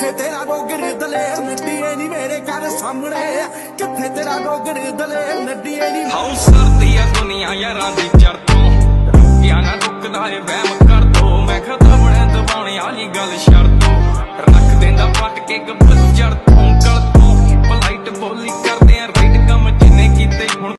ਕਿੱਥੇ ਤੇਰਾ ਡੋਗਰ ਦਲੇਰ ਨੱਡੀਏ ਨਹੀਂ ਮੇਰੇ ਘਰ ਸਾਹਮਣੇ? ਕਿੱਥੇ ਤੇਰਾ ਡੋਗਰ ਦਲੇਰ ਨੱਡੀਏ ਨਹੀਂ ਹਾਉ ਸਰਦੀ ਆ ਦੁਨੀਆ ਯਾਰਾਂ ਦੀ ਚੜ ਤੋਂ ਰੁਕਿਆ ਨਾ ਰੁਕਦਾ ਏ, ਵਹਿਮ ਕਰ ਦੋ। ਮੈਂ ਖਤਾ ਬਣੇ ਦਬਾਉਣੇ ਵਾਲੀ ਗੱਲ ਛੱਡ ਰੱਖ ਦਿੰਦਾ ਪੱਟ ਕੇ ਗੱਭਰੂ